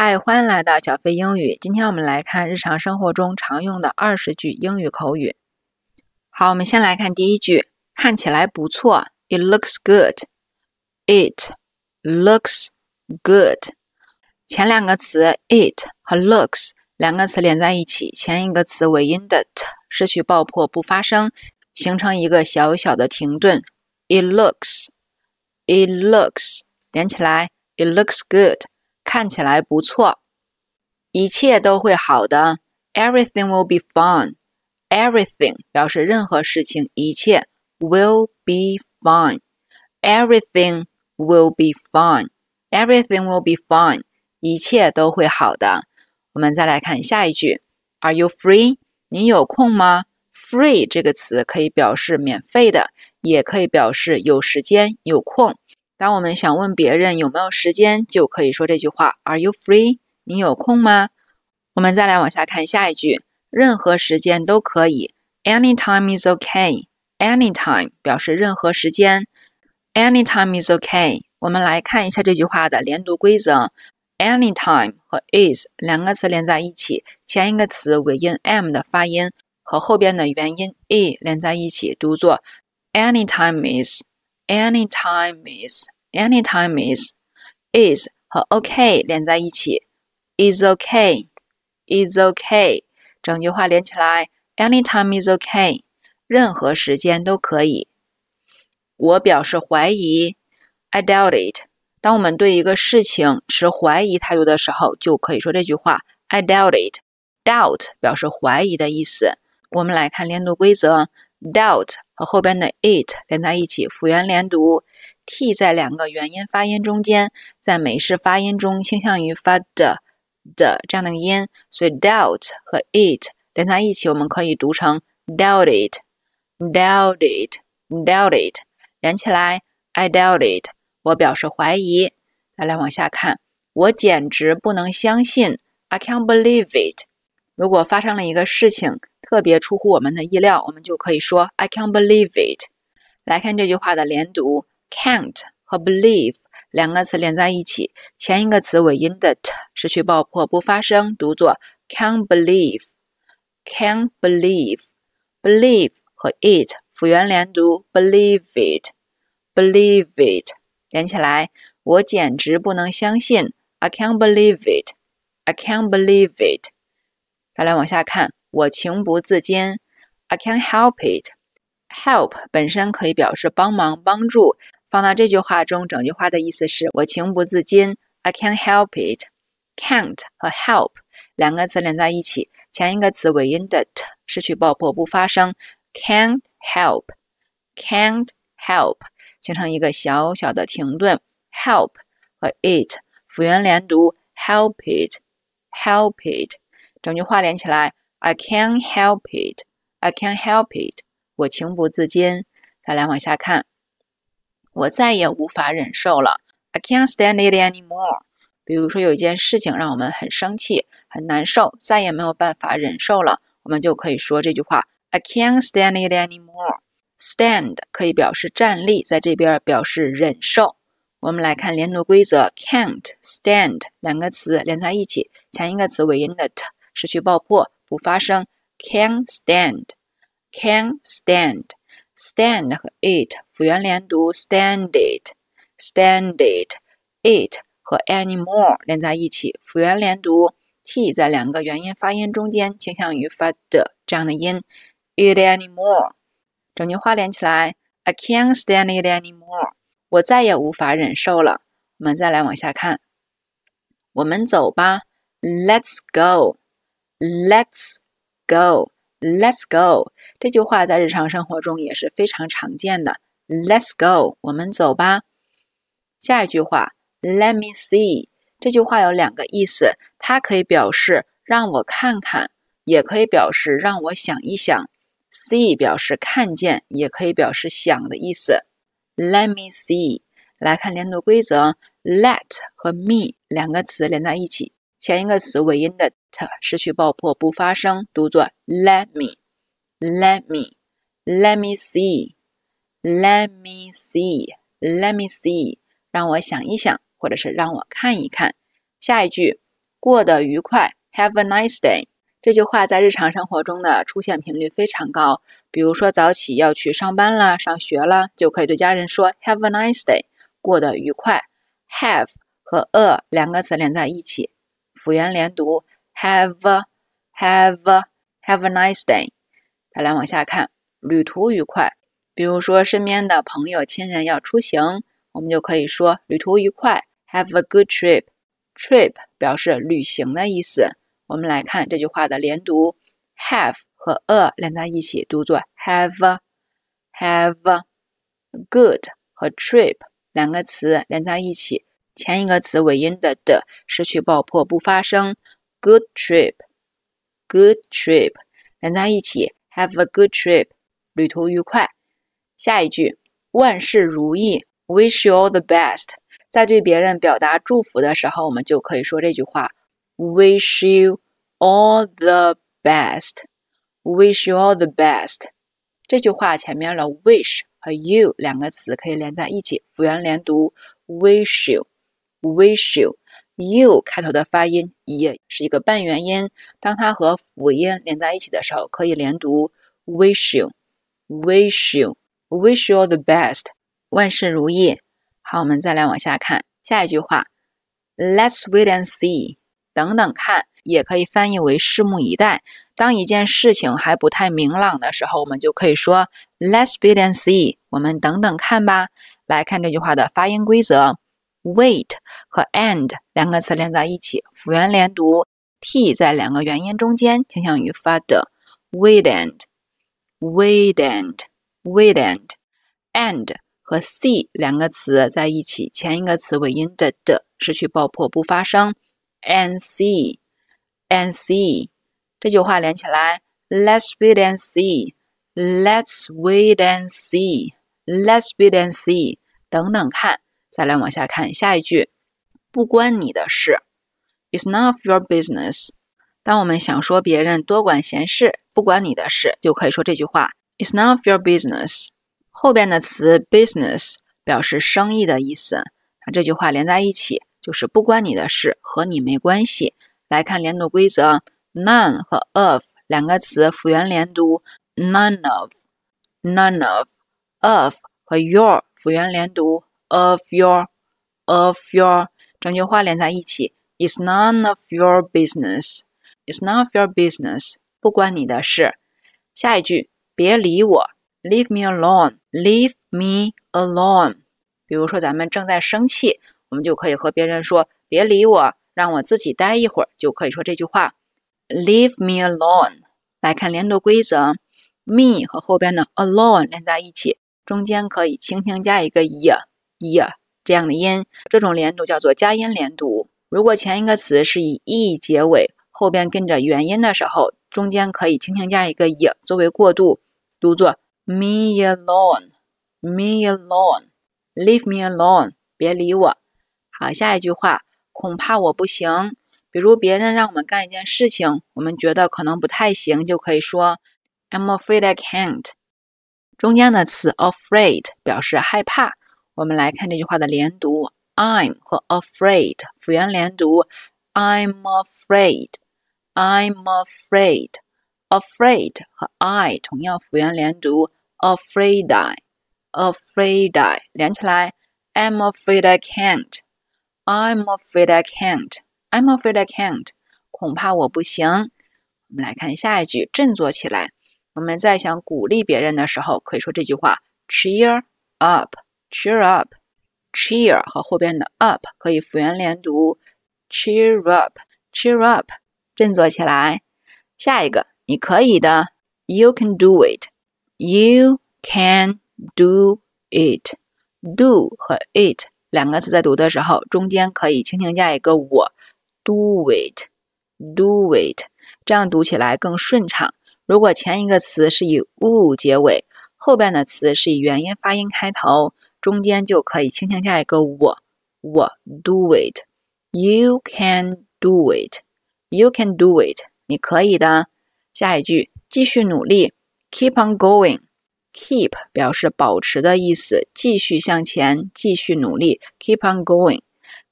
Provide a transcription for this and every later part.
嗨，欢迎来到小飞英语。今天我们来看日常生活中常用的二十句英语口语。好，我们先来看第一句，看起来不错。It looks good. It looks good. 前两个词 it 和 looks 两个词连在一起，前一个词尾音的 t 失去爆破不发声，形成一个小小的停顿。It looks. It looks 连起来，It looks good，看起来不错，一切都会好的，Everything will be fine。Everything 表示任何事情，一切 will be fine。Everything will be fine。Everything will be fine，一切都会好的。我们再来看下一句，Are you free？你有空吗？Free 这个词可以表示免费的，也可以表示有时间、有空。当我们想问别人有没有时间，就可以说这句话：Are you free？你有空吗？我们再来往下看下一句，任何时间都可以，Anytime is OK。”“Anytime” 表示任何时间，Anytime is OK。我们来看一下这句话的连读规则：Anytime 和 is 两个词连在一起，前一个词尾音 m 的发音和后边的元音 e 连在一起，读作 Anytime is。Anytime is anytime is is 和 OK 连在一起，is OK is OK 整句话连起来，Anytime is OK 任何时间都可以。我表示怀疑，I doubt it。当我们对一个事情持怀疑态度的时候，就可以说这句话，I doubt it。Doubt 表示怀疑的意思。我们来看连读规则，doubt。和后边的 it 连在一起，辅元连读，t 在两个元音发音中间，在美式发音中倾向于发的的这样的音，所以 doubt 和 it 连在一起，我们可以读成 doubt it，doubt it，doubt it，连起来，I doubt it，我表示怀疑。再来往下看，我简直不能相信，I can't believe it。如果发生了一个事情。特别出乎我们的意料，我们就可以说 I can't believe it。来看这句话的连读，can't 和 believe 两个词连在一起，前一个词尾音的 t 失去爆破不发声，读作 can't believe。can't believe。believe 和 it 辅元连读，believe it。believe it 连起来，我简直不能相信，I can't believe it。I can't believe it。再来往下看。我情不自禁，I can't help it。Help 本身可以表示帮忙、帮助，放到这句话中，整句话的意思是我情不自禁，I can't help it。Can't 和 help 两个词连在一起，前一个词尾音的 t 失去爆破不发声，can't help，can't help 形成一个小小的停顿，help 和 it 辅元连读，help it，help it 整句话连起来。I can't help it. I can't help it. 我情不自禁。再来往下看，我再也无法忍受了。I can't stand it anymore. 比如说有一件事情让我们很生气、很难受，再也没有办法忍受了，我们就可以说这句话：I can't stand it anymore. Stand 可以表示站立，在这边表示忍受。我们来看连读规则：can't stand 两个词连在一起，前一个词尾音的 t 失去爆破。不发声，can stand，can stand，stand 和 it 辅元连读，stand it，stand it，it 和 anymore 连在一起，辅元连读，t 在两个元音发音中间倾向于发的这样的音，it anymore，整句话连起来，I can't stand it anymore，我再也无法忍受了。我们再来往下看，我们走吧，Let's go。 Let's go, let's go。这句话在日常生活中也是非常常见的。Let's go，我们走吧。下一句话，Let me see。这句话有两个意思，它可以表示让我看看，也可以表示让我想一想。See 表示看见，也可以表示想的意思。Let me see。来看连读规则，Let 和 me 两个词连在一起。前一个词尾音的 t 失去爆破不发声，读作 let me，let me，let me see，let me see，let me see，让我想一想，或者是让我看一看。下一句过得愉快，Have a nice day。这句话在日常生活中的出现频率非常高。比如说早起要去上班了、上学了，就可以对家人说 Have a nice day，过得愉快。Have 和 a 两个词连在一起，辅元连读，Have have have a nice day。再来往下看，旅途愉快。比如说身边的朋友、亲人要出行，我们就可以说旅途愉快，Have a good trip。Trip 表示旅行的意思。我们来看这句话的连读，have 和 a 连在一起读作 have have。good 和 trip 两个词连在一起，前一个词尾音的的失去爆破不发声。Good trip good trip 连在一起，have a good trip 旅途愉快。下一句万事如意，wish you all the best。在对别人表达祝福的时候，我们就可以说这句话。Wish you all the best. Wish you all the best. 这句话前面的 wish 和 you 两个词可以连在一起，辅元连读。Wish you, wish you. you 开头的发音也是一个半元音，当它和辅音连在一起的时候，可以连读。Wish you, wish you, wish you the best. 万事如意。好，我们再来往下看下一句话。Let's wait and see. 等等看，也可以翻译为拭目以待。当一件事情还不太明朗的时候，我们就可以说 Let's wait and see。我们等等看吧。来看这句话的发音规则：wait 和 and 两个词连在一起，辅元连读，t 在两个元音中间倾向于发的。wait and，wait and，wait and，and 和 see 两个词在一起，前一个词尾音的的失去爆破不发声。and see and see 这句话连起来，Let's wait and see. Let's wait and see. Let's wait and see. 等等看，再来往下看下一句，不关你的事，It's none of your business. 当我们想说别人多管闲事，不关你的事，就可以说这句话，It's none of your business. 后边的词 business 表示生意的意思，那这句话连在一起。就是不关你的事，和你没关系。来看连读规则，none 和 of 两个词辅元连读，none of，none of，of 和 your 辅元连读，of your，of your，整句话连在一起 It's none of your business. It's none of your business，不关你的事。下一句，别理我，leave me alone，leave me alone。比如说咱们正在生气。我们就可以和别人说：“别理我，让我自己待一会儿。”就可以说这句话：“Leave me alone。”来看连读规则：me 和后边的 alone 连在一起，中间可以轻轻加一个 e e 这样的音，这种连读叫做加音连读。如果前一个词是以 e 结尾，后边跟着元音的时候，中间可以轻轻加一个 e 作为过渡，读作 me alone，me alone，leave me alone，别理我。好，下一句话，恐怕我不行。比如别人让我们干一件事情，我们觉得可能不太行，就可以说 I'm afraid I can't。中间的词 afraid 表示害怕。我们来看这句话的连读，I'm 和 afraid 辅元连读，I'm afraid，I'm afraid。afraid 和 I 同样辅元连读，afraid I，afraid I 连起来，I'm afraid I can't。I'm afraid I can't. I'm afraid I can't. 恐怕我不行。我们来看下一句，振作起来。我们在想鼓励别人的时候，可以说这句话：Cheer up, Cheer up. Cheer 和后边的 up 可以辅元连读，cheer up, cheer up，振作起来。下一个，你可以的，You can do it. You can do it. Do 和 it。两个词在读的时候，中间可以轻轻加一个我，do it，do it，这样读起来更顺畅。如果前一个词是以 u 结尾，后边的词是以元音发音开头，中间就可以轻轻加一个我，我 do it，you can do it，you can do it，你可以的。下一句，继续努力，keep on going。Keep 表示保持的意思，继续向前，继续努力。Keep on going。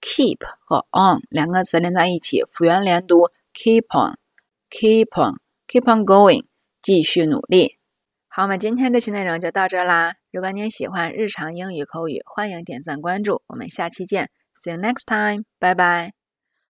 keep 和 on 两个词连在一起，辅元连读，keep on，keep on，keep on going，继续努力。好，我们今天这期内容就到这啦。如果您喜欢日常英语口语，欢迎点赞关注。我们下期见，See you next time，拜拜。